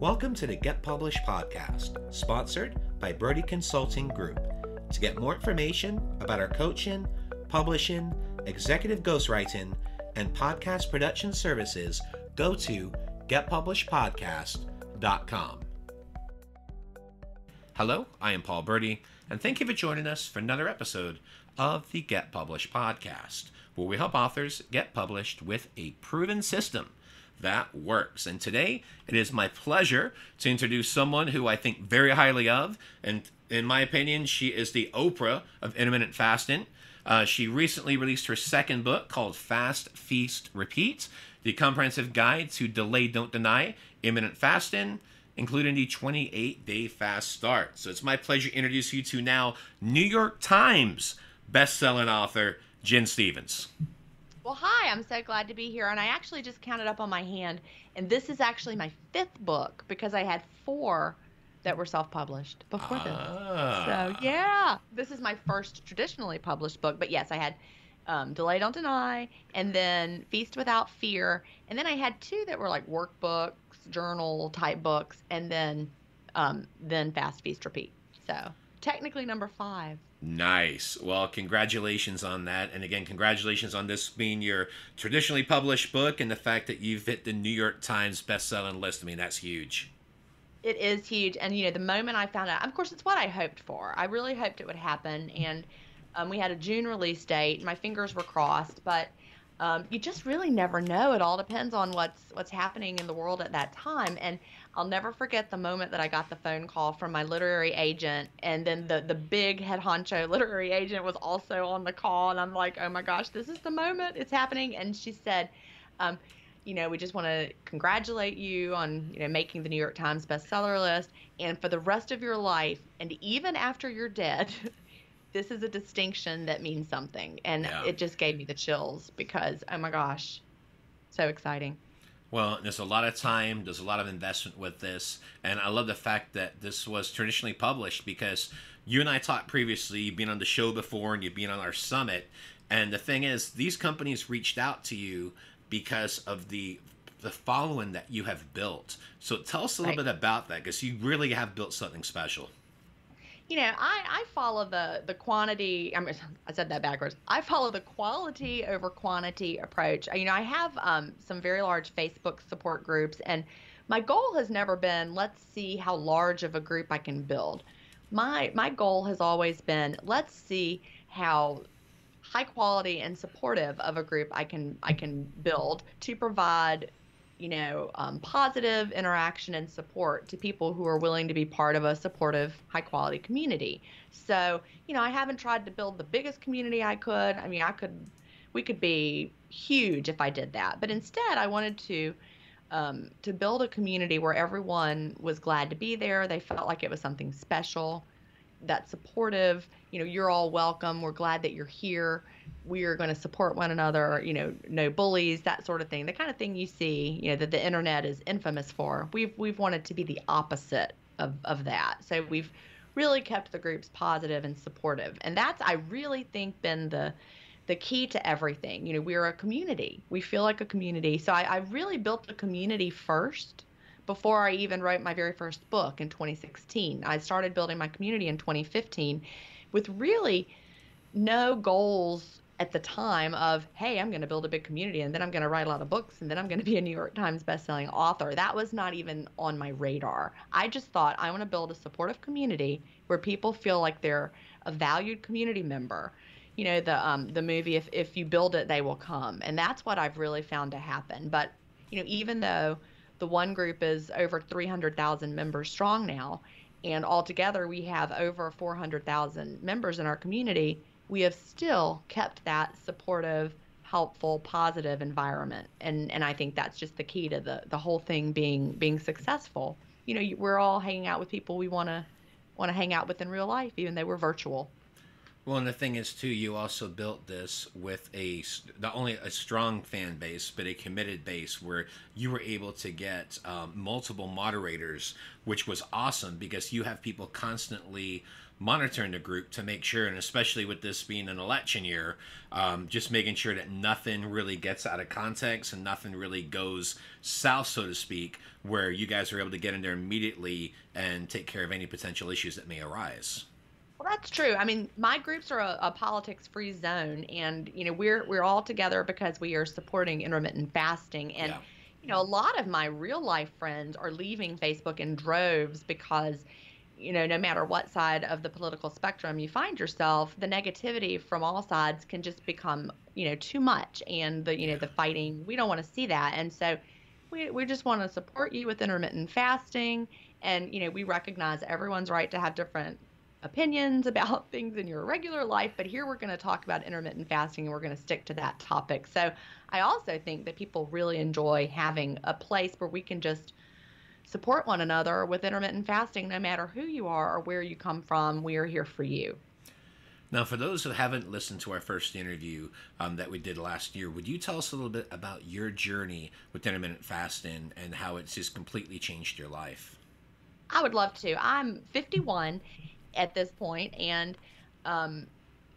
Welcome to the Get Published podcast, sponsored by Brodie Consulting Group. To get more information about our coaching, publishing, executive ghostwriting, and podcast production services, go to getpublishedpodcast.com. Hello, I am Paul Brodie, and thank you for joining us for another episode of the Get Published podcast, where we help authors get published with a proven system that works. And today it is my pleasure to introduce someone who I think very highly of, and in my opinion, she is the Oprah of intermittent fasting. Uh, she recently released her second book called Fast, Feast, Repeat The Comprehensive Guide to Delay, Don't Deny Intermittent Fasting, including the 28 day fast start. So it's my pleasure to introduce you to now New York Times best-selling author, Gin Stephens. Well, hi, I'm so glad to be here. And I actually just counted up on my hand, and this is actually my fifth book because I had four that were self published before ah. this. So, yeah, this is my first traditionally published book. But yes, I had um, Delay Don't Deny, and then Feast Without Fear. And then I had two that were like workbooks, journal type books, and then um, then Fast Feast Repeat. So, technically number five. Nice. Well, congratulations on that. And again, congratulations on this being your traditionally published book and the fact that you've hit the New York Times best-selling list. I mean, that's huge. It is huge. And, you know, the moment I found out, of course, it's what I hoped for. I really hoped it would happen. And um, we had a June release date. My fingers were crossed. But um, you just really never know. It all depends on what's what's happening in the world at that time. And I'll never forget the moment that I got the phone call from my literary agent, and then the the big head honcho literary agent was also on the call, and I'm like, oh my gosh, this is the moment, it's happening. And she said, um, you know, we just want to congratulate you on you know making the New York Times bestseller list, and for the rest of your life, and even after you're dead. this is a distinction that means something and yeah. it just gave me the chills because oh my gosh so exciting well, there's a lot of time, there's a lot of investment with this, and I love the fact that this was traditionally published because you and I talked previously, you've been on the show before and you've been on our summit, and the thing is, these companies reached out to you because of the the following that you have built. So tell us a little right. bit about that because you really have built something special you know, I, I follow the the quantity. I mean, I said that backwards. I follow the quality over quantity approach. You know, I have um, some very large Facebook support groups, and my goal has never been let's see how large of a group I can build. My my goal has always been let's see how high quality and supportive of a group I can I can build to provide you know, um, positive interaction and support to people who are willing to be part of a supportive, high quality community. So, you know, I haven't tried to build the biggest community I could. I mean, I could, we could be huge if I did that. But instead, I wanted to, um, to build a community where everyone was glad to be there. They felt like it was something special, that supportive. You know, you're all welcome. We're glad that you're here we are going to support one another, you know, no bullies, that sort of thing. The kind of thing you see, you know, that the internet is infamous for. We've we've wanted to be the opposite of of that. So we've really kept the groups positive and supportive. And that's I really think been the the key to everything. You know, we're a community. We feel like a community. So I, I really built the community first before I even wrote my very first book in 2016. I started building my community in 2015 with really no goals at the time of hey i'm going to build a big community and then i'm going to write a lot of books and then i'm going to be a new york times bestselling author. That was not even on my radar. I just thought i want to build a supportive community where people feel like they're a valued community member. You know the um, the movie if, if you build it they will come. And that's what i've really found to happen. But you know even though the one group is over 300000 members strong now and altogether we have over 400000 members in our community we have still kept that supportive, helpful, positive environment. And and I think that's just the key to the the whole thing being being successful. You know, we're all hanging out with people we want to want to hang out with in real life, even though we're virtual. Well, and the thing is, too, you also built this with a not only a strong fan base, but a committed base where you were able to get um, multiple moderators, which was awesome because you have people constantly monitoring the group to make sure, and especially with this being an election year, um, just making sure that nothing really gets out of context and nothing really goes south, so to speak, where you guys are able to get in there immediately and take care of any potential issues that may arise. Well, that's true. I mean, my groups are a, a politics-free zone, and you know we're we're all together because we are supporting intermittent fasting, and yeah. you know a lot of my real life friends are leaving Facebook in droves because you know no matter what side of the political spectrum you find yourself, the negativity from all sides can just become you know too much, and the you know the fighting we don't want to see that, and so we we just want to support you with intermittent fasting. And you know we recognize everyone's right to have different opinions about things in your regular life, but here we're going to talk about intermittent fasting and we're going to stick to that topic. So I also think that people really enjoy having a place where we can just support one another with intermittent fasting, no matter who you are or where you come from. We are here for you. Now, for those who haven't listened to our first interview um, that we did last year, would you tell us a little bit about your journey with intermittent fasting and how it's just completely changed your life? I would love to. I'm 51 at this point, and um,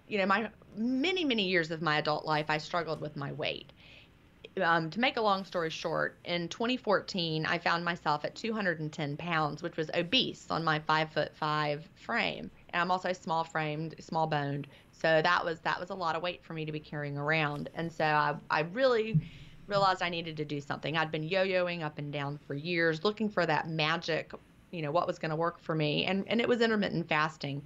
you know, my many many years of my adult life, I struggled with my weight. Um, to make a long story short, in 2014, I found myself at 210 pounds, which was obese on my five foot five frame, and I'm also small framed, small boned. So that was that was a lot of weight for me to be carrying around, and so I I really realized I needed to do something. I'd been yo-yoing up and down for years, looking for that magic you know what was going to work for me and and it was intermittent fasting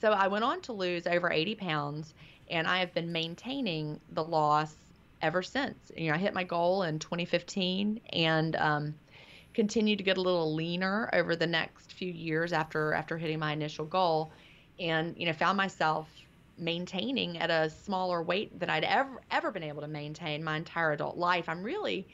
so i went on to lose over 80 pounds and i have been maintaining the loss ever since you know i hit my goal in 2015 and um, continued to get a little leaner over the next few years after after hitting my initial goal and you know found myself maintaining at a smaller weight than I'd ever ever been able to maintain my entire adult life. I'm really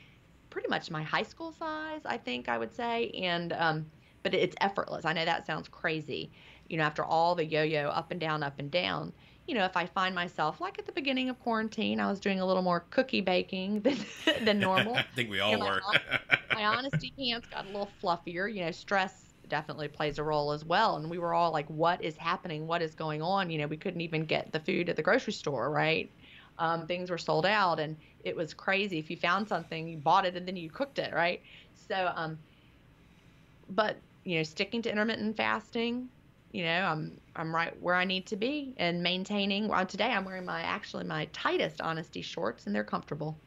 pretty much my high school size, I think I would say, and um, but it's effortless. I know that sounds crazy, you know, after all the yo yo up and down, up and down. You know, if I find myself like at the beginning of quarantine, I was doing a little more cookie baking than, than normal. I think we all you know, were. my, my honesty pants got a little fluffier. You know, stress definitely plays a role as well. And we were all like, what is happening? What is going on? You know, we couldn't even get the food at the grocery store, right? Um, things were sold out and it was crazy. If you found something, you bought it and then you cooked it, right? So, um, but you know, sticking to intermittent fasting. You know, I'm I'm right where I need to be and maintaining. Well, today I'm wearing my actually my tightest honesty shorts and they're comfortable.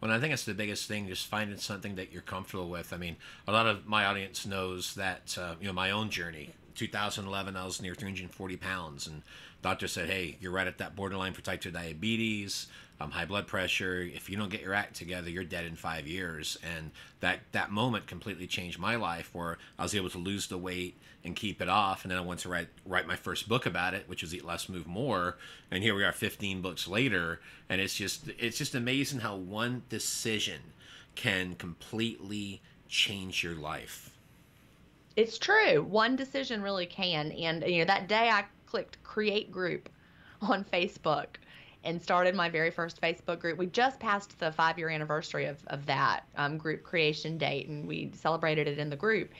Well, I think it's the biggest thing, just finding something that you're comfortable with. I mean, a lot of my audience knows that, uh, you know, my own journey. 2011, I was near 340 pounds, and doctor said, "Hey, you're right at that borderline for type 2 diabetes um, high blood pressure. If you don't get your act together, you're dead in five years. And that that moment completely changed my life, where I was able to lose the weight and keep it off. And then I went to write write my first book about it, which was Eat Less, Move More. And here we are, 15 books later, and it's just it's just amazing how one decision can completely change your life. It's true. One decision really can. And you know, that day I clicked create group on Facebook and started my very first Facebook group. We just passed the five year anniversary of, of that um, group creation date, and we celebrated it in the group.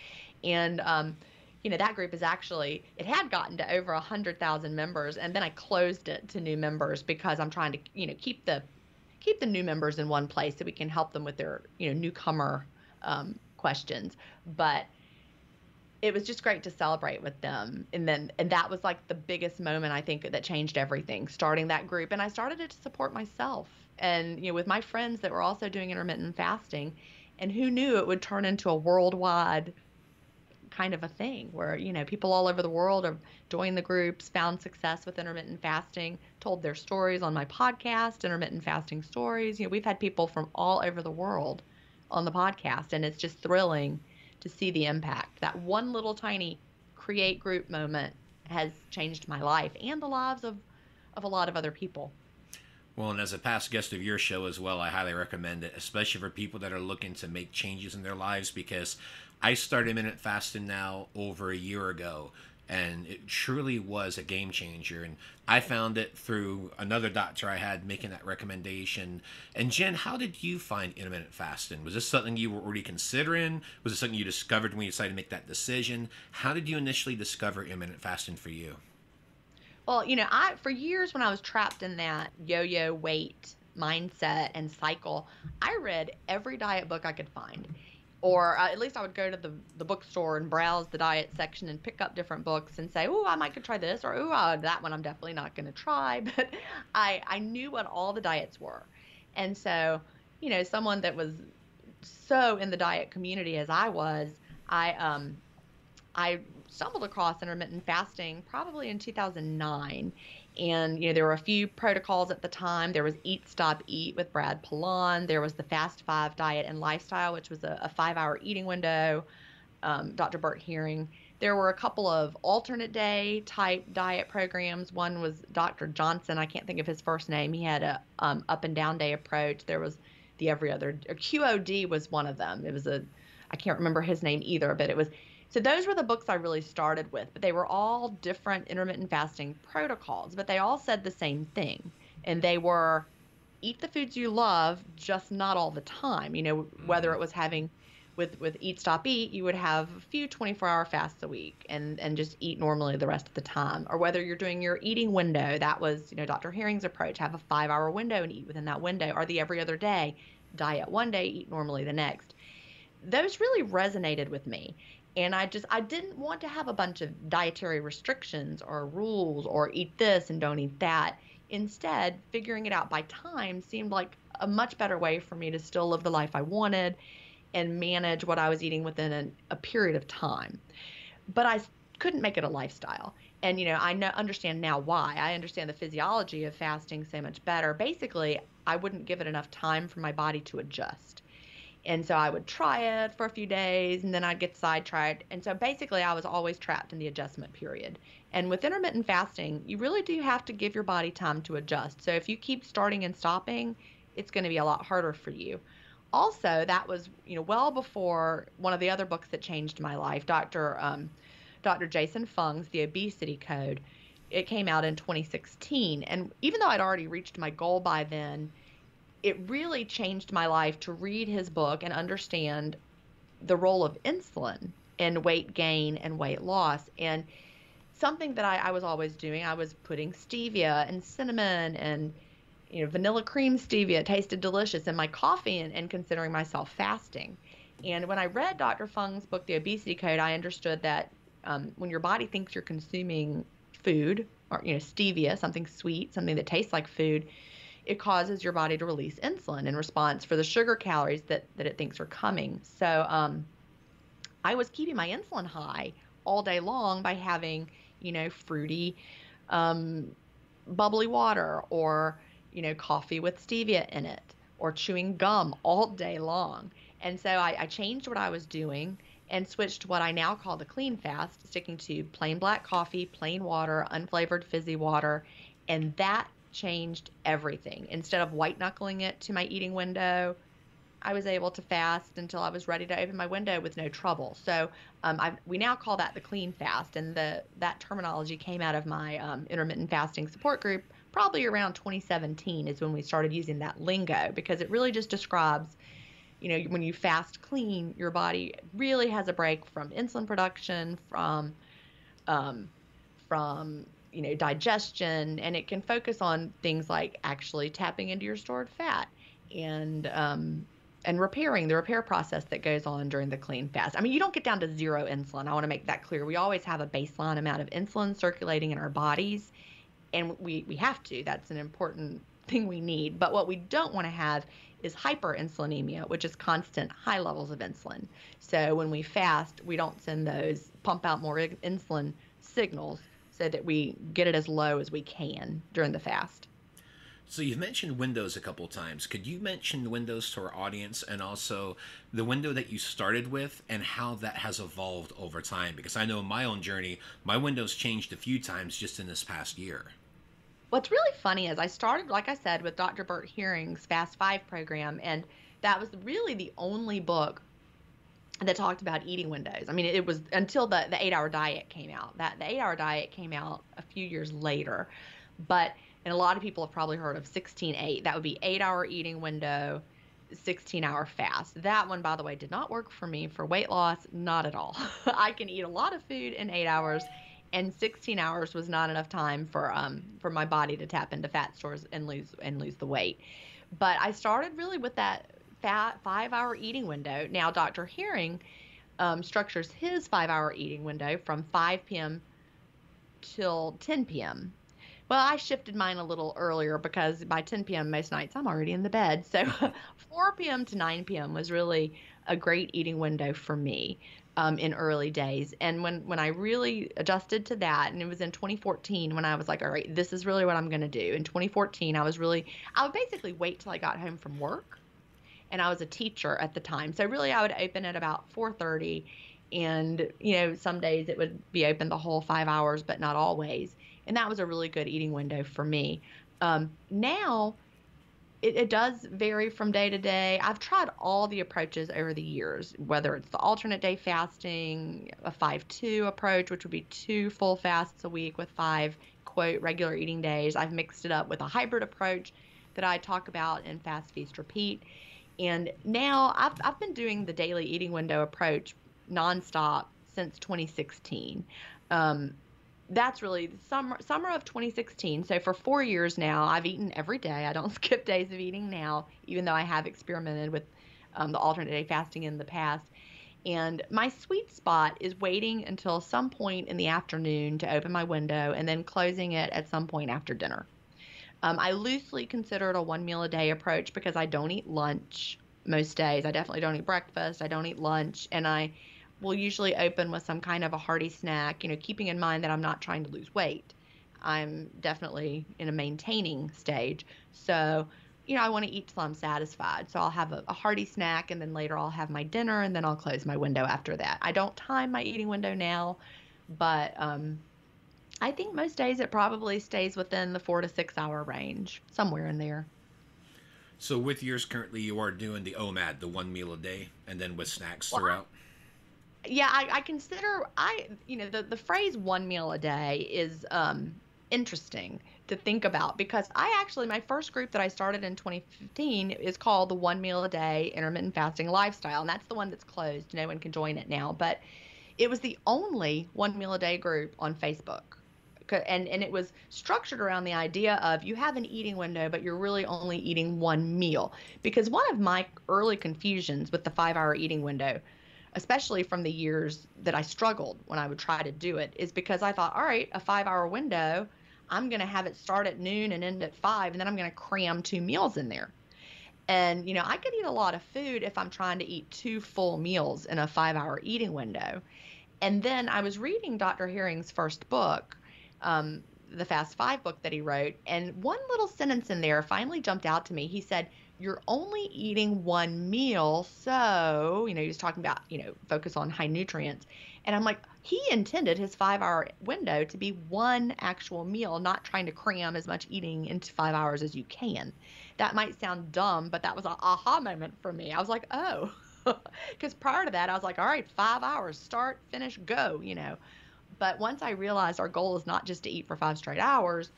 And, um, you know, that group is actually, it had gotten to over 100,000 members, and then I closed it to new members because I'm trying to, you know, keep the keep the new members in one place so we can help them with their, you know, newcomer um, questions. But it was just great to celebrate with them. And then and that was like the biggest moment i think that changed everything starting that group. And i started it to support myself and you know with my friends that were also doing intermittent fasting. And who knew it would turn into a worldwide kind of a thing where you know people all over the world have joined the groups found success with intermittent fasting told their stories on my podcast intermittent fasting stories. You know we've had people from all over the world on the podcast and it's just thrilling to see the impact. That one little tiny create group moment has changed my life and the lives of, of a lot of other people. Well, and as a past guest of your show as well, I highly recommend it, especially for people that are looking to make changes in their lives because I started minute fasting now over a year ago. And it truly was a game changer. And I found it through another doctor I had making that recommendation. And Gin, how did you find intermittent fasting? Was this something you were already considering? Was it something you discovered when you decided to make that decision? How did you initially discover intermittent fasting for you? Well, you know, I for years when I was trapped in that yo-yo weight mindset and cycle, I read every diet book I could find or uh, at least I would go to the, the bookstore and browse the diet section and pick up different books and say, oh, I might could try this, or oh, uh, that one I'm definitely not going to try. But I I knew what all the diets were, and so you know, someone that was so in the diet community as I was, I um I stumbled across intermittent fasting probably in 2009 and you know there were a few protocols at the time. There was eat stop eat with brad pilon there was the fast five diet and lifestyle which was a, a five hour eating window um, dr bert Herring. There were a couple of alternate day type diet programs. One was dr johnson. I can't think of his first name. He had a um, up and down day approach. There was the every other qod was one of them. It was a i can't remember his name either but it was so those were the books I really started with, but they were all different intermittent fasting protocols, but they all said the same thing. And they were eat the foods you love, just not all the time. You know, whether mm-hmm. it was having with with eat stop eat, you would have a few 24-hour fasts a week and and just eat normally the rest of the time. Or whether you're doing your eating window, that was, you know, Dr. Herring's approach, have a 5-hour window and eat within that window or the every other day, diet one day, eat normally the next. Those really resonated with me and I just I didn't want to have a bunch of dietary restrictions or rules or eat this and don't eat that. Instead, figuring it out by time seemed like a much better way for me to still live the life I wanted and manage what I was eating within a, a period of time. But I couldn't make it a lifestyle. And you know, I know, understand now why. I understand the physiology of fasting so much better. Basically, I wouldn't give it enough time for my body to adjust and so I would try it for a few days and then I'd get sidetracked. And so basically, I was always trapped in the adjustment period. And with intermittent fasting, you really do have to give your body time to adjust. So if you keep starting and stopping, it's going to be a lot harder for you. Also, that was you know well before one of the other books that changed my life, Dr. Um, Dr. Jason Fung's The Obesity Code. It came out in 2016, and even though I'd already reached my goal by then, it really changed my life to read his book and understand the role of insulin in weight gain and weight loss. And something that I, I, was always doing, I was putting stevia and cinnamon and you know vanilla cream stevia it tasted delicious in my coffee and, and considering myself fasting. And when I read Dr. Fung's book, The Obesity Code, I understood that um, when your body thinks you're consuming food or you know stevia, something sweet, something that tastes like food, it causes your body to release insulin in response for the sugar calories that, that it thinks are coming. So um, I was keeping my insulin high all day long by having, you know, fruity, um, bubbly water or, you know, coffee with stevia in it or chewing gum all day long. And so I, I changed what I was doing and switched to what I now call the clean fast, sticking to plain black coffee, plain water, unflavored fizzy water. And that changed everything. Instead of white knuckling it to my eating window, I was able to fast until I was ready to open my window with no trouble. So um, we now call that the clean fast, and the that terminology came out of my um, intermittent fasting support group probably around 2017 is when we started using that lingo because it really just describes you know when you fast clean your body really has a break from insulin production from um, from you know digestion and it can focus on things like actually tapping into your stored fat and um, and repairing the repair process that goes on during the clean fast. I mean, you don't get down to zero insulin. I want to make that clear. We always have a baseline amount of insulin circulating in our bodies, and we, we have to. That's an important thing we need. But what we don't want to have is hyperinsulinemia, which is constant high levels of insulin. So when we fast, we don't send those pump out more insulin signals so that we get it as low as we can during the fast. So you've mentioned windows a couple times. Could you mention windows to our audience and also the window that you started with and how that has evolved over time? Because I know in my own journey, my windows changed a few times just in this past year. What's really funny is I started, like I said, with Dr. Bert Herring's Fast Five program, and that was really the only book that talked about eating windows. I mean, it was until the the eight hour diet came out. That the eight hour diet came out a few years later, but and a lot of people have probably heard of 16-8. That would be eight hour eating window, 16 hour fast. That one, by the way, did not work for me for weight loss. Not at all. I can eat a lot of food in eight hours, and 16 hours was not enough time for um for my body to tap into fat stores and lose and lose the weight. But I started really with that fat five hour eating window. Now, Dr. Herring um, structures his five hour eating window from 5 p.m. till 10 p.m. Well, I shifted mine a little earlier because by 10 p.m. most nights I'm already in the bed. So 4 p.m. to 9 p.m. was really a great eating window for me um, in early days. And when when I really adjusted to that, and it was in 2014 when I was like, all right, this is really what I'm going to do. In 2014, I was really I would basically wait till I got home from work and I was a teacher at the time. So really, I would open at about 4:30, and you know, some days it would be open the whole five hours, but not always. And that was a really good eating window for me. Um, now, it, it does vary from day to day. I've tried all the approaches over the years, whether it's the alternate day fasting, a 5 2 approach, which would be two full fasts a week with five, quote, regular eating days. I've mixed it up with a hybrid approach that I talk about in Fast Feast Repeat. And now I've, I've been doing the daily eating window approach nonstop since 2016. Um, that's really summer summer of 2016. So for four years now, I've eaten every day. I don't skip days of eating now, even though I have experimented with um, the alternate day fasting in the past. And my sweet spot is waiting until some point in the afternoon to open my window and then closing it at some point after dinner. Um, I loosely consider it a one meal a day approach because I don't eat lunch most days. I definitely don't eat breakfast. I don't eat lunch. And I will usually open with some kind of a hearty snack, you know, keeping in mind that I'm not trying to lose weight. I'm definitely in a maintaining stage. So, you know, I want to eat till I'm satisfied. So I'll have a, a, hearty snack and then later I'll have my dinner and then I'll close my window after that. I don't time my eating window now, but um, I think most days it probably stays within the four to six hour range, somewhere in there. So with yours currently, you are doing the OMAD, the one meal a day, and then with snacks well, throughout. Yeah, I, I, consider I you know the the phrase one meal a day is um, interesting to think about because I actually my first group that I started in 2015 is called the one meal a day intermittent fasting lifestyle, and that's the one that's closed. No one can join it now, but it was the only one meal a day group on Facebook and and it was structured around the idea of you have an eating window but you're really only eating one meal because one of my early confusions with the 5 hour eating window especially from the years that I struggled when I would try to do it is because I thought all right a 5 hour window I'm going to have it start at noon and end at 5 and then I'm going to cram two meals in there and you know I could eat a lot of food if I'm trying to eat two full meals in a 5 hour eating window and then I was reading Dr. Herring's first book um, the Fast Five book that he wrote. And one little sentence in there finally jumped out to me. He said, You're only eating one meal. So, you know, he was talking about, you know, focus on high nutrients. And I'm like, he intended his five hour window to be one actual meal, not trying to cram as much eating into five hours as you can. That might sound dumb, but that was an aha moment for me. I was like, oh, because prior to that, I was like, all right, five hours, start, finish, go, you know. But once I realized our goal is not just to eat for five straight hours,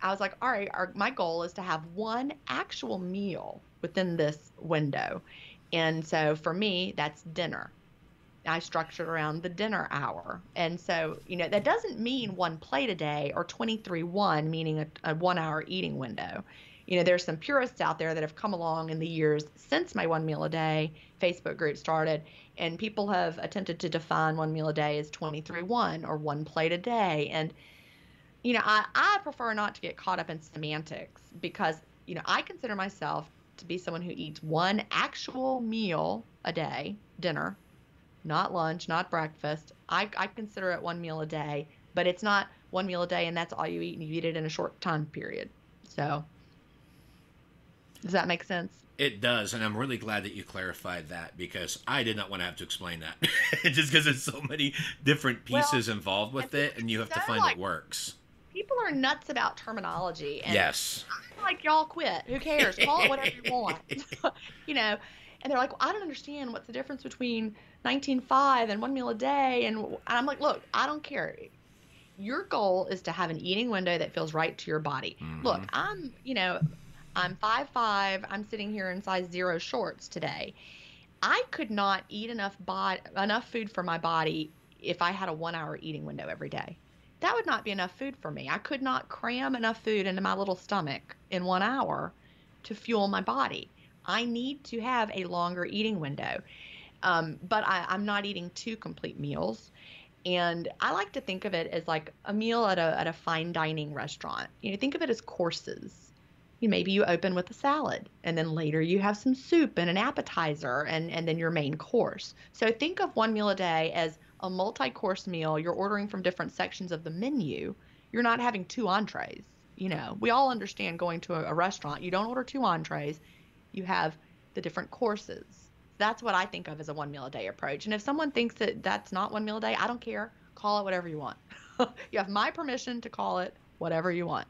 I was like, all right, our, my goal is to have one actual meal within this window. And so for me, that's dinner. I structured around the dinner hour. And so, you know, that doesn't mean one plate a day or 23 1, meaning a, a one hour eating window you know, there's some purists out there that have come along in the years since my one meal a day Facebook group started, and people have attempted to define one meal a day as 23 1 or one plate a day. And, you know, I, I prefer not to get caught up in semantics because, you know, I consider myself to be someone who eats one actual meal a day, dinner, not lunch, not breakfast. I, I consider it one meal a day, but it's not one meal a day and that's all you eat and you eat it in a short time period. So, does that make sense? It does, and I'm really glad that you clarified that because I did not want to have to explain that. Just because there's so many different pieces well, involved with it, and you have to find like, what works. People are nuts about terminology. And yes. like y'all quit. Who cares? Call it whatever you want. you know, And they're like, well, I don't understand what's the difference between 19.5 and one meal a day. And I'm like, look, I don't care. Your goal is to have an eating window that feels right to your body. Mhm. Look, I'm, you know, I'm five five. I'm sitting here in size zero shorts today. I could not eat enough bod- enough food for my body if I had a one hour eating window every day. That would not be enough food for me. I could not cram enough food into my little stomach in one hour to fuel my body. I need to have a longer eating window. Um, but I, I'm not eating two complete meals. And I like to think of it as like a meal at a, at a fine dining restaurant. You know, think of it as courses. You maybe you open with a salad and then later you have some soup and an appetizer and, and then your main course. So think of one meal a day as a multi-course meal. You're ordering from different sections of the menu. You're not having two entrees. You know, we all understand going to a, a restaurant. You don't order two entrees. You have the different courses. That's what I think of as a one meal a day approach. And if someone thinks that that's not one meal a day, I don't care. Call it whatever you want. you have my permission to call it whatever you want.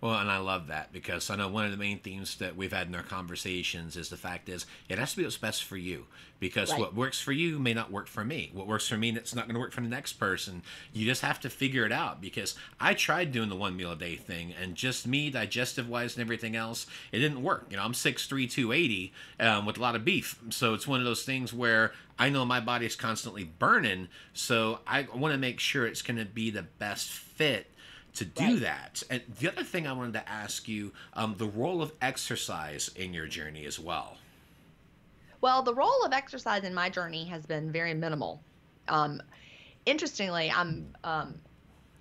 Well, and I love that because I know one of the main themes that we've had in our conversations is the fact is it has to be what's best for you because Right. what works for you may not work for me. What works for me, it's not going to work for the next person. You just have to figure it out because I tried doing the one meal a day thing and just me, digestive wise and everything else, it didn't work. You know, I'm 6'3", 280 um, with a lot of beef. So it's one of those things where I know my body's constantly burning. So I want to make sure it's going to be the best fit to do Right. that. And the other thing I wanted to ask you, um, the role of exercise in your journey as well. Well, the role of exercise in my journey has been very minimal. Um, interestingly, I'm um,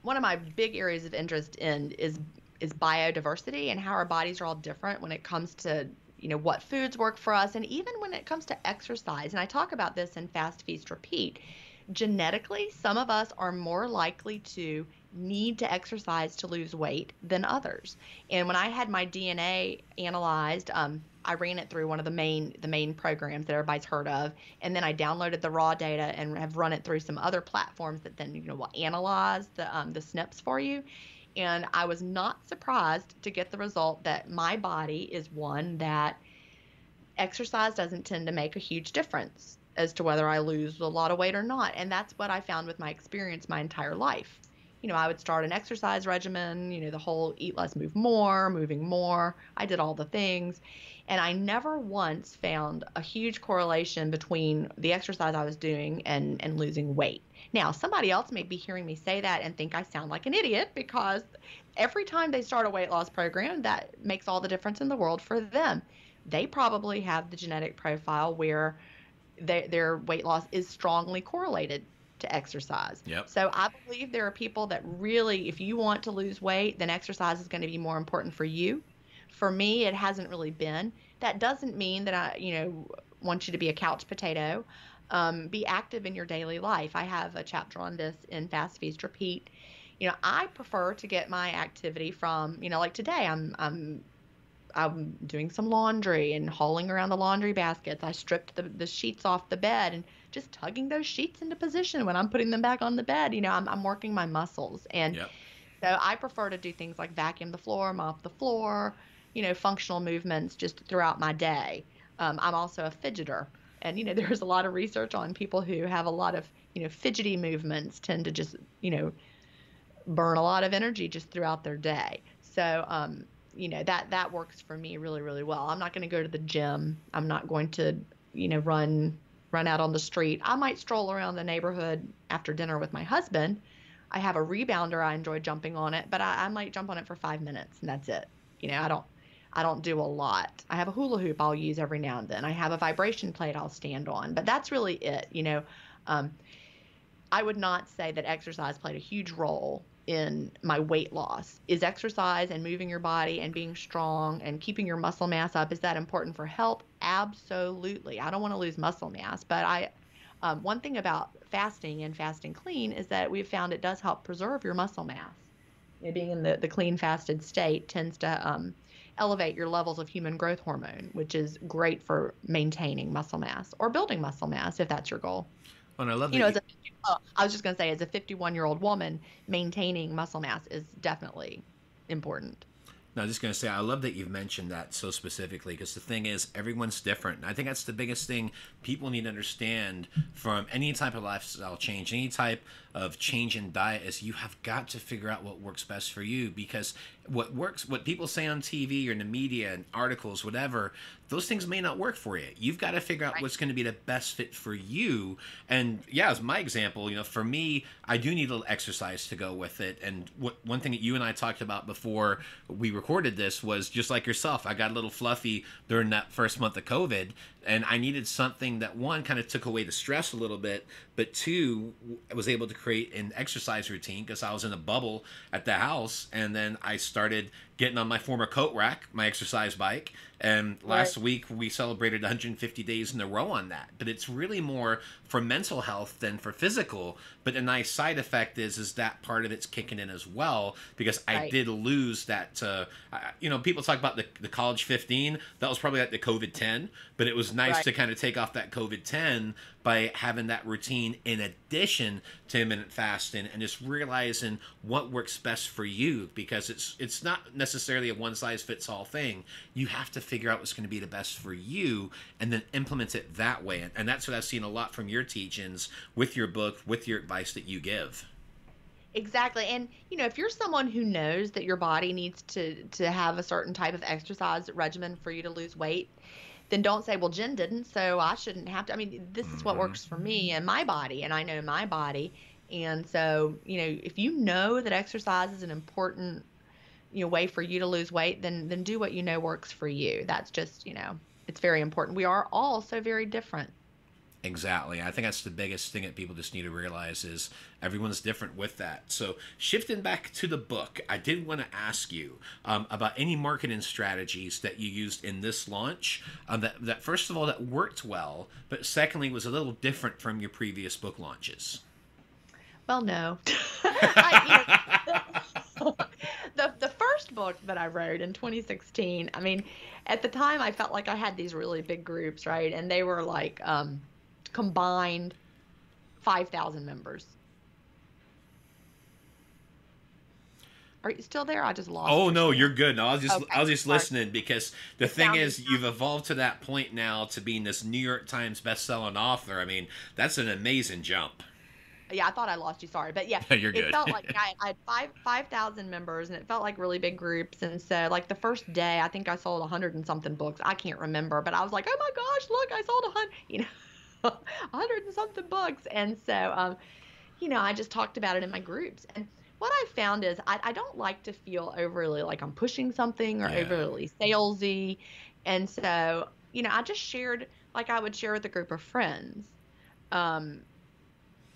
one of my big areas of interest in is is biodiversity and how our bodies are all different when it comes to you know what foods work for us and even when it comes to exercise. And I talk about this in Fast Feast Repeat. Genetically, some of us are more likely to need to exercise to lose weight than others. And when I had my DNA analyzed, um, I ran it through one of the main the main programs that everybody's heard of, and then I downloaded the raw data and have run it through some other platforms that then you know will analyze the um, the SNPs for you. And I was not surprised to get the result that my body is one that exercise doesn't tend to make a huge difference as to whether I lose a lot of weight or not. And that's what I found with my experience my entire life. You know, I would start an exercise regimen, you know, the whole eat less, move more, moving more. I did all the things. And I never once found a huge correlation between the exercise I was doing and, and losing weight. Now, somebody else may be hearing me say that and think I sound like an idiot because every time they start a weight loss program, that makes all the difference in the world for them. They probably have the genetic profile where they, their weight loss is strongly correlated to exercise. Yep. So I believe there are people that really, if you want to lose weight, then exercise is going to be more important for you. For me, it hasn't really been. That doesn't mean that I, you know, want you to be a couch potato. Um, be active in your daily life. I have a chapter on this in Fast Feast Repeat. You know, I prefer to get my activity from, you know, like today, I'm I'm I'm doing some laundry and hauling around the laundry baskets. I stripped the, the sheets off the bed and just tugging those sheets into position when I'm putting them back on the bed. You know, I'm, I'm working my muscles. And Yep. so I prefer to do things like vacuum the floor, mop the floor, you know, functional movements just throughout my day. Um, I'm also a fidgeter. And, you know, there's a lot of research on people who have a lot of, you know, fidgety movements tend to just, you know, burn a lot of energy just throughout their day. So, um, you know, that that works for me really, really well. I'm not going to go to the gym. I'm not going to, you know, run run out on the street. I might stroll around the neighborhood after dinner with my husband. I have a rebounder. I enjoy jumping on it, but I, I might jump on it for five minutes and that's it. You know, I don't I don't do a lot. I have a hula hoop I'll use every now and then. I have a vibration plate I'll stand on, but that's really it. You know, um, I would not say that exercise played a huge role in my weight loss. Is exercise and moving your body and being strong and keeping your muscle mass up is that important for health? Absolutely. I don't want to lose muscle mass, but I um, one thing about fasting and fasting clean is that we've found it does help preserve your muscle mass. You know, being in the, the clean fasted state tends to um, elevate your levels of human growth hormone, which is great for maintaining muscle mass or building muscle mass if that's your goal And I love you know, as a, oh, I was just going to say, as a 51 year old woman, maintaining muscle mass is definitely important. No, I was just going to say, I love that you've mentioned that so specifically because the thing is, everyone's different. And I think that's the biggest thing people need to understand from any type of lifestyle change, any type of change in diet is you have got to figure out what works best for you because what works, what people say on TV or in the media and articles, whatever, those things may not work for you. You've got to figure out right. what's going to be the best fit for you. And yeah, as my example, you know, for me, I do need a little exercise to go with it. And what, one thing that you and I talked about before we recorded this was just like yourself. I got a little fluffy during that first month of COVID, and I needed something that one kind of took away the stress a little bit, but two, I was able to create an exercise routine because I was in a bubble at the house, and then I started getting on my former coat rack, my exercise bike, and last right. week we celebrated 150 days in a row on that. But it's really more for mental health than for physical. But a nice side effect is is that part of it's kicking in as well because right. I did lose that. Uh, you know, people talk about the the college 15. That was probably like the COVID 10, but it was nice right. to kind of take off that COVID 10 by having that routine in addition to intermittent fasting and just realizing what works best for you because it's it's not necessarily a one size fits all thing. You have to figure out what's going to be the best for you and then implement it that way. And that's what I've seen a lot from your teachings with your book, with your advice that you give. Exactly. And you know, if you're someone who knows that your body needs to to have a certain type of exercise regimen for you to lose weight, then don't say, well, Gin didn't, so I shouldn't have to. I mean, this is what works for me mm-hmm. and my body, and I know my body. And so, you know, if you know that exercise is an important, you know, way for you to lose weight, then then do what you know works for you. That's just, you know, it's very important. We are all so very different. Exactly. I think that's the biggest thing that people just need to realize is everyone's different with that. So shifting back to the book, I did want to ask you um, about any marketing strategies that you used in this launch. Um, that that first of all that worked well, but secondly was a little different from your previous book launches. Well, no. I, know, the the first book that I wrote in 2016. I mean, at the time I felt like I had these really big groups, right? And they were like. Um, combined 5,000 members. Are you still there? I just lost. Oh no, you're good. No, I was just okay. I was just listening because the thing is, you've evolved to that point now to being this New York Times best-selling author. I mean, that's an amazing jump. Yeah, I thought I lost you. Sorry, but yeah, you're good. It felt like I, I had five five thousand members, and it felt like really big groups. And so, like the first day, I think I sold a hundred and something books. I can't remember, but I was like, oh my gosh, look, I sold a hundred. You know. hundred and something books. And so, um, you know, I just talked about it in my groups. And what I found is I, I don't like to feel overly like I'm pushing something or yeah. overly salesy. And so, you know, I just shared like I would share with a group of friends. Um,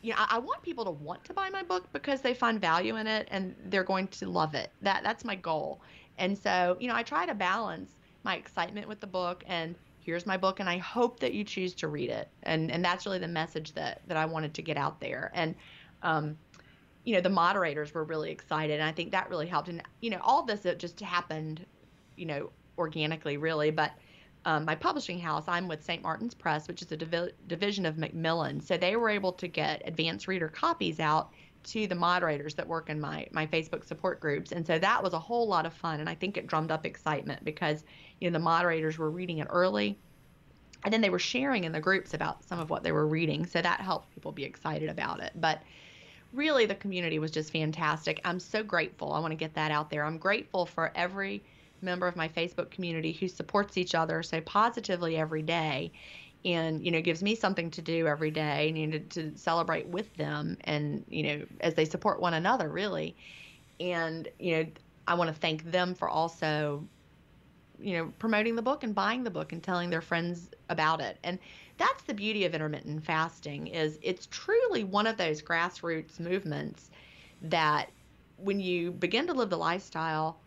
you know, I, I want people to want to buy my book because they find value in it and they're going to love it. That that's my goal. And so, you know, I try to balance my excitement with the book and here's my book and i hope that you choose to read it. And and that's really the message that that i wanted to get out there. And um you know the moderators were really excited and i think that really helped. And you know all this it just happened you know organically really. But um, my publishing house i'm with st martin's press which is a divi- division of macmillan. So they were able to get advanced reader copies out to the moderators that work in my my Facebook support groups. And so that was a whole lot of fun and I think it drummed up excitement because you know the moderators were reading it early and then they were sharing in the groups about some of what they were reading. So that helped people be excited about it. But really the community was just fantastic. I'm so grateful. I want to get that out there. I'm grateful for every member of my Facebook community who supports each other so positively every day and you know gives me something to do every day and you know, to celebrate with them and you know as they support one another really and you know i want to thank them for also you know promoting the book and buying the book and telling their friends about it and that's the beauty of intermittent fasting is it's truly one of those grassroots movements that when you begin to live the lifestyle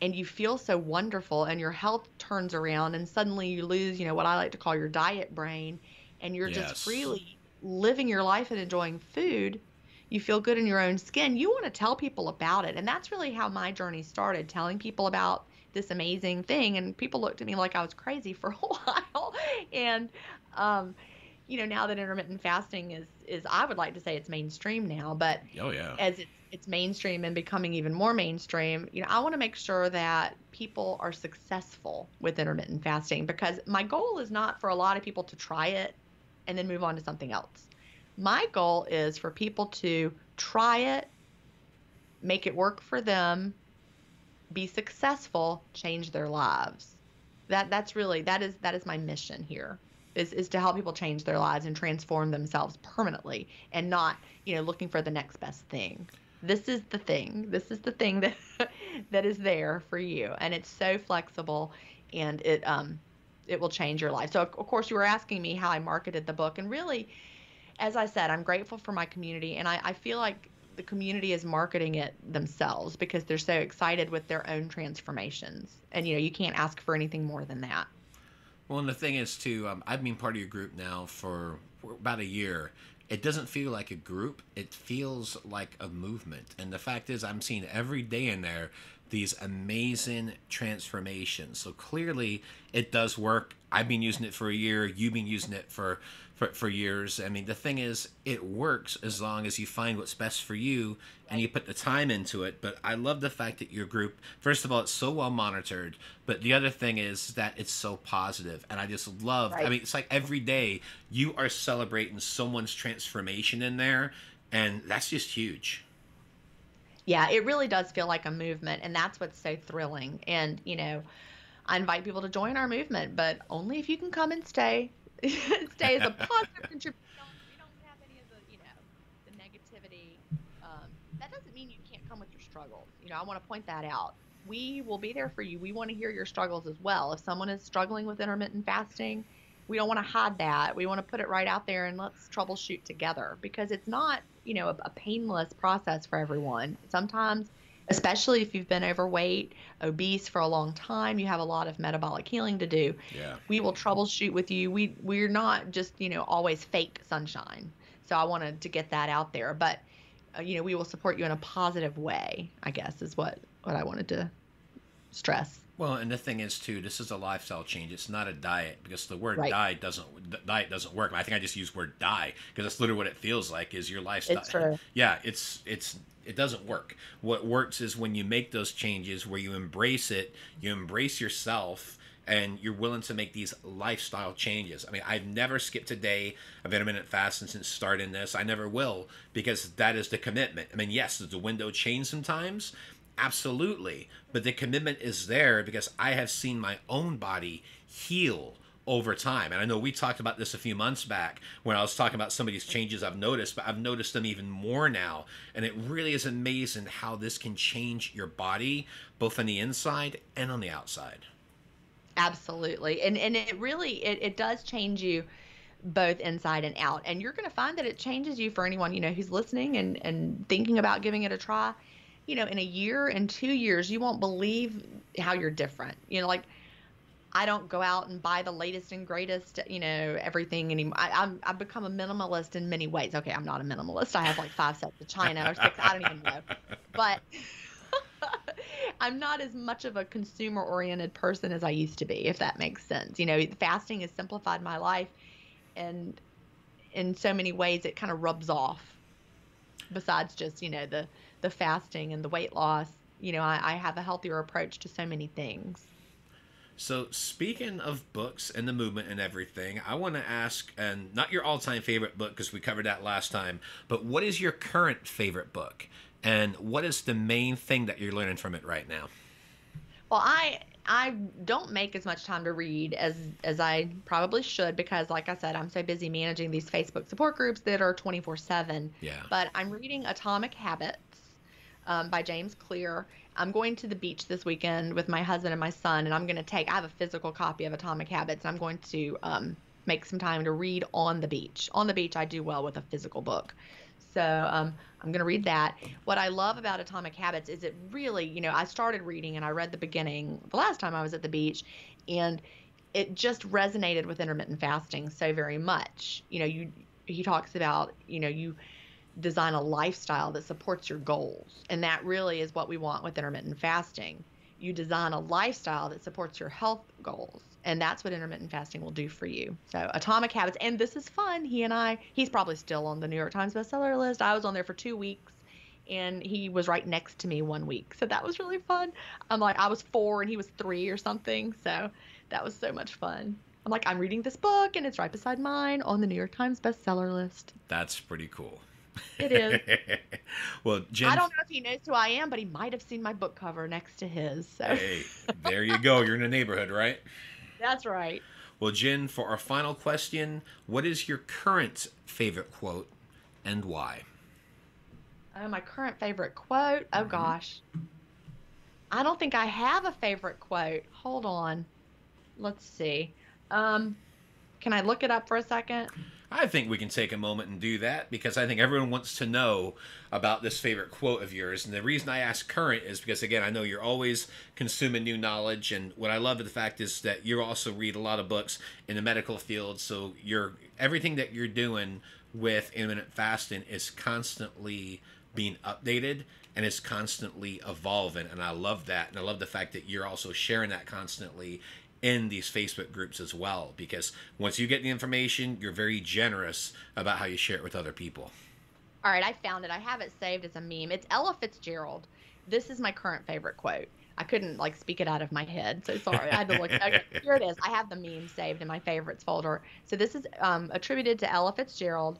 and you feel so wonderful and your health turns around and suddenly you lose, you know, what I like to call your diet brain and you're yes. just freely living your life and enjoying food, you feel good in your own skin. You want to tell people about it. And that's really how my journey started, telling people about this amazing thing and people looked at me like I was crazy for a while. and um you know, now that intermittent fasting is is I would like to say it's mainstream now, but oh yeah, as it's it's mainstream and becoming even more mainstream, you know, I want to make sure that people are successful with intermittent fasting because my goal is not for a lot of people to try it and then move on to something else. My goal is for people to try it, make it work for them, be successful, change their lives. That that's really that is that is my mission here. Is, is to help people change their lives and transform themselves permanently and not, you know, looking for the next best thing. This is the thing. This is the thing that that is there for you. And it's so flexible and it um it will change your life. So of course you were asking me how i marketed the book. And really as i said i'm grateful for my community. And i, I feel like the community is marketing it themselves because they're so excited with their own transformations. And you know you can't ask for anything more than that. Well and the thing is too um, i've been part of your group now for about a year. It doesn't feel like a group. It feels like a movement. And the fact is i'm seeing every day in there these amazing transformations. So clearly it does work. I've been using it for a year. You've been using it for for, for years. I mean, the thing is, it works as long as you find what's best for you and you put the time into it. But I love the fact that your group, first of all, it's so well monitored. But the other thing is that it's so positive, and I just love. Right. I mean, it's like every day you are celebrating someone's transformation in there, and that's just huge. Yeah, it really does feel like a movement, and that's what's so thrilling. And you know. I invite people to join our movement, but only if you can come and stay. stay as a positive contributor. We don't have any of the, you know, the negativity. Um, that doesn't mean you can't come with your struggles. You know, I want to point that out. We will be there for you. We want to hear your struggles as well. If someone is struggling with intermittent fasting, we don't want to hide that. We want to put it right out there and let's troubleshoot together because it's not, you know, a, a painless process for everyone. Sometimes especially if you've been overweight, obese for a long time, you have a lot of metabolic healing to do. Yeah. We will troubleshoot with you. We we're not just, you know, always fake sunshine. So I wanted to get that out there, but uh, you know, we will support you in a positive way, I guess is what what I wanted to stress. Well, and the thing is too, this is a lifestyle change. It's not a diet because the word right. diet doesn't diet doesn't work. I think I just use word die because that's literally what it feels like. Is your lifestyle? It's true. Yeah, it's it's it doesn't work. What works is when you make those changes where you embrace it, you embrace yourself, and you're willing to make these lifestyle changes. I mean, I've never skipped a day of intermittent fasting since starting this. I never will because that is the commitment. I mean, yes, does the window change sometimes? Absolutely. But the commitment is there because I have seen my own body heal over time. And I know we talked about this a few months back when I was talking about some of these changes I've noticed, but I've noticed them even more now. And it really is amazing how this can change your body, both on the inside and on the outside. Absolutely. And and it really it, it does change you both inside and out. And you're gonna find that it changes you for anyone, you know, who's listening and, and thinking about giving it a try. You know, in a year and two years, you won't believe how you're different. You know, like I don't go out and buy the latest and greatest, you know, everything anymore. I, I'm I've become a minimalist in many ways. Okay, I'm not a minimalist. I have like five sets of china or six. I don't even know, but I'm not as much of a consumer oriented person as I used to be, if that makes sense. You know, fasting has simplified my life, and in so many ways, it kind of rubs off. Besides just you know the the fasting and the weight loss, you know, I, I have a healthier approach to so many things. So, speaking of books and the movement and everything, I want to ask, and not your all time favorite book because we covered that last time, but what is your current favorite book? And what is the main thing that you're learning from it right now? Well, I I don't make as much time to read as as I probably should because like I said, I'm so busy managing these Facebook support groups that are 24/7. Yeah. But I'm reading Atomic Habits um, by James Clear I'm going to the beach this weekend with my husband and my son, and I'm going to take. I have a physical copy of Atomic Habits. And I'm going to um, make some time to read on the beach. On the beach, I do well with a physical book. So um, I'm going to read that. What I love about Atomic Habits is it really, you know, I started reading and I read the beginning the last time I was at the beach, and it just resonated with intermittent fasting so very much. You know, you he talks about, you know, you design a lifestyle that supports your goals. And that really is what we want with intermittent fasting. You design a lifestyle that supports your health goals. And that's what intermittent fasting will do for you. So, Atomic Habits, and this is fun. He and I, he's probably still on the New York Times bestseller list. I was on there for two weeks, and he was right next to me one week. So that was really fun. I'm like, I was four and he was three or something. So that was so much fun. I'm like, I'm reading this book and it's right beside mine on the New York Times bestseller list. That's pretty cool. It is. well, Gin. I don't know if he knows who I am, but he might have seen my book cover next to his. So. Hey, there you go. You're in the neighborhood, right? That's right. Well, Gin, for our final question, what is your current favorite quote and why? Oh, my current favorite quote. Oh, mm-hmm. gosh. I don't think I have a favorite quote. Hold on. Let's see. Um, can I look it up for a second? I think we can take a moment and do that because I think everyone wants to know about this favorite quote of yours. And the reason I ask current is because, again, I know you're always consuming new knowledge. And what I love the fact is that you also read a lot of books in the medical field. So you're everything that you're doing with intermittent fasting is constantly being updated and it's constantly evolving. And I love that. And I love the fact that you're also sharing that constantly in these Facebook groups as well because once you get the information, you're very generous about how you share it with other people. All right, I found it. I have it saved as a meme. It's Ella Fitzgerald. This is my current favorite quote. I couldn't like speak it out of my head, so sorry. I had to look. Okay, here it is. I have the meme saved in my favorites folder. So this is um, attributed to Ella Fitzgerald.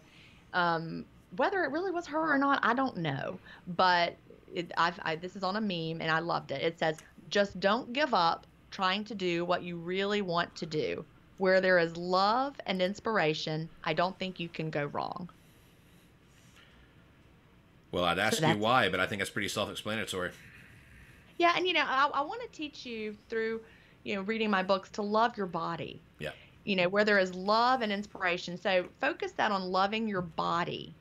Um, whether it really was her or not, I don't know. But it, I've, I, this is on a meme, and I loved it. It says, "Just don't give up trying to do what you really want to do. Where there is love and inspiration, I don't think you can go wrong. Well, I'd ask so you why, but I think it's pretty self-explanatory. Yeah, and you know, I, I want to teach you through, you know, reading my books to love your body. Yeah. You know, where there is love and inspiration. So focus that on loving your body.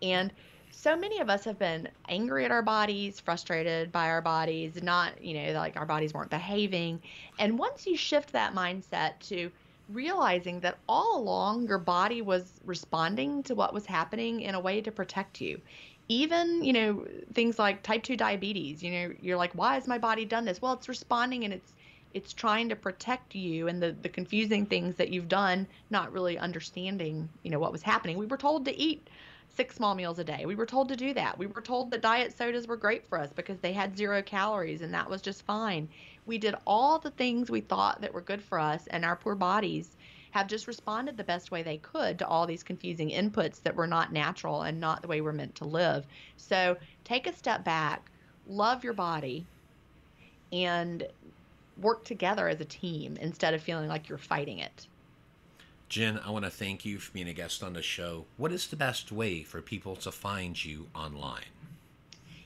And so many of us have been angry at our bodies, frustrated by our bodies, not, you know, like our bodies weren't behaving. And once you shift that mindset to realizing that all along your body was responding to what was happening in a way to protect you. Even, you know, things like type 2 diabetes, you know, you're like, why has my body done this? Well, it's responding and it's it's trying to protect you and the the confusing things that you've done, not really understanding, you know, what was happening. We were told to eat six small meals a day. We were told to do that. We were told that diet sodas were great for us because they had zero calories and that was just fine. We did all the things we thought that were good for us, and our poor bodies have just responded the best way they could to all these confusing inputs that were not natural and not the way we're meant to live. So take a step back, love your body, and work together as a team instead of feeling like you're fighting it. Gin, I want to thank you for being a guest on the show. What is the best way for people to find you online?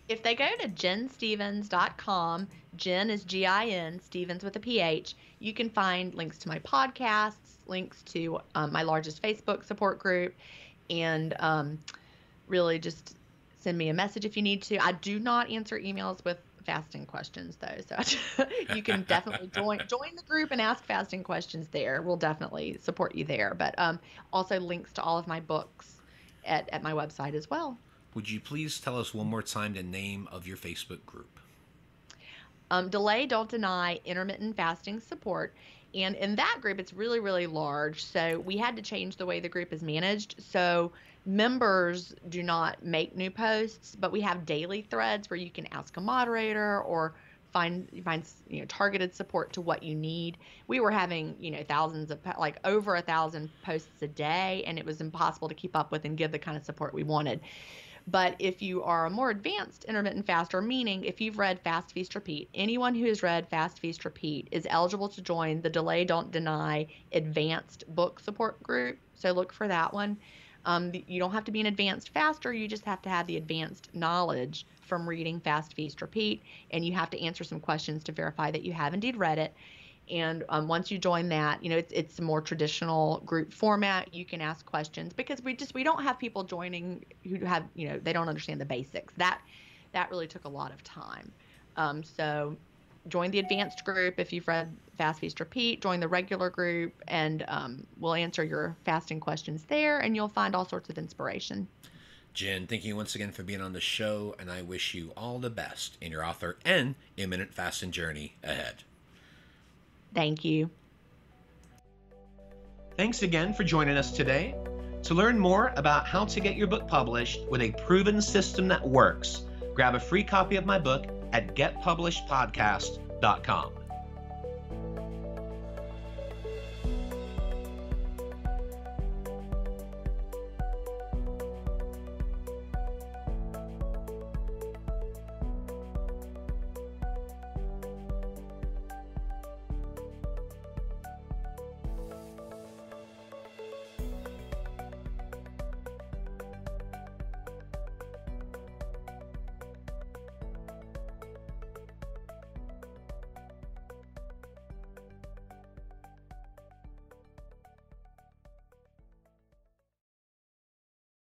If they go to ginstephens.com, Gin is G I N, Stephens with a PH, you can find links to my podcasts, links to um, my largest Facebook support group, and um, really just send me a message if you need to. I do not answer emails with fasting questions though, so you can definitely join join the group and ask fasting questions there. We'll definitely support you there. But um, also links to all of my books at, at my website as well. Would you please tell us one more time the name of your Facebook group? Um, Delay, Don't Deny Intermittent Fasting Support. And in that group, it's really, really large. So we had to change the way the group is managed. So members do not make new posts, but we have daily threads where you can ask a moderator or find find you know targeted support to what you need. We were having you know thousands of like over a thousand posts a day, and it was impossible to keep up with and give the kind of support we wanted. But if you are a more advanced intermittent faster, meaning if you've read Fast Feast Repeat, anyone who has read Fast Feast Repeat is eligible to join the Delay Don't Deny Advanced Book Support Group. So look for that one. Um, you don't have to be an advanced faster, you just have to have the advanced knowledge from reading Fast Feast Repeat, and you have to answer some questions to verify that you have indeed read it. And um, once you join that, you know it's it's a more traditional group format. You can ask questions because we just we don't have people joining who have you know they don't understand the basics. That that really took a lot of time. Um, so join the advanced group if you've read Fast Feast Repeat. Join the regular group, and um, we'll answer your fasting questions there, and you'll find all sorts of inspiration. Gin, thank you once again for being on the show, and I wish you all the best in your author and imminent fasting journey ahead. Thank you. Thanks again for joining us today. To learn more about how to get your book published with a proven system that works, Grab a free copy of my book at getpublishedpodcast.com.